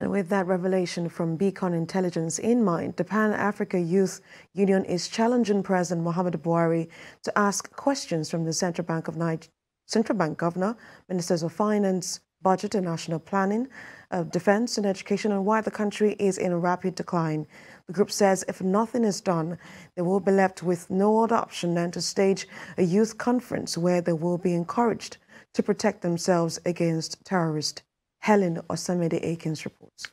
And with that revelation from Beacon Intelligence in mind, the Pan Africa Youth Union is challenging President Muhammadu Buhari to ask questions from the Central Bank of Central Bank Governor, Ministers of Finance, Budget and National Planning, uh, Defense and Education, and why the country is in a rapid decline. The group says if nothing is done, they will be left with no other option than to stage a youth conference where they will be encouraged to protect themselves against terrorists. Helen Osamede Akins reports.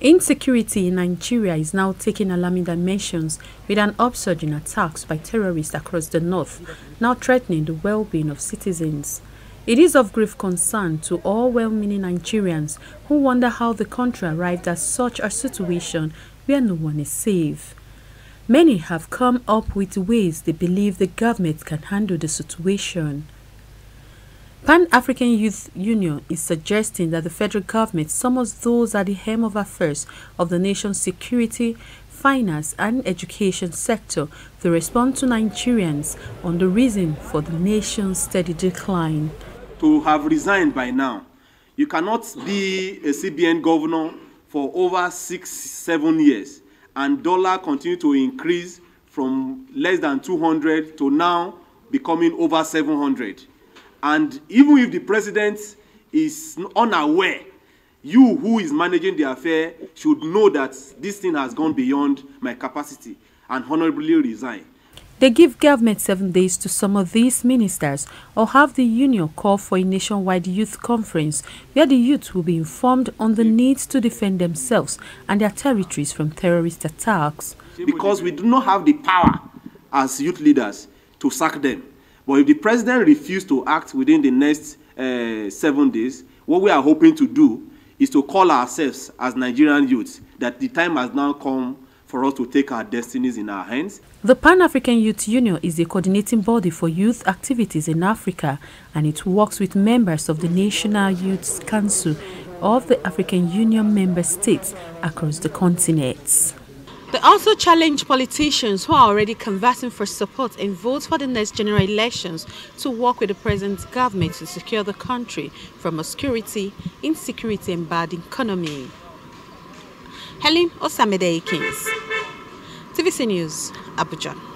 Insecurity in Nigeria is now taking alarming dimensions with an upsurge in attacks by terrorists across the north, now threatening the well-being of citizens. It is of grave concern to all well-meaning Nigerians who wonder how the country arrived at such a situation where no one is safe. Many have come up with ways they believe the government can handle the situation. Pan-African Youth Union is suggesting that the federal government summons those at the helm of affairs of the nation's security, finance and education sector to respond to Nigerians on the reason for the nation's steady decline. To have resigned by now, you cannot be a CBN governor for over six, seven years and dollar continue to increase from less than 200 to now becoming over 700 and even if the president is unaware you who is managing the affair should know that this thing has gone beyond my capacity and honorably resign they give government seven days to some of these ministers or have the union call for a nationwide youth conference where the youth will be informed on the needs to defend themselves and their territories from terrorist attacks. Because we do not have the power as youth leaders to sack them. But if the president refuses to act within the next uh, seven days, what we are hoping to do is to call ourselves as Nigerian youths that the time has now come for us to take our destinies in our hands. The Pan-African Youth Union is the coordinating body for youth activities in Africa and it works with members of the National Youth Council of the African Union member states across the continent. They also challenge politicians who are already conversing for support and votes for the next general elections to work with the present government to secure the country from obscurity, insecurity and bad economy. Helen Osamede Akins, TVC News, Abuja.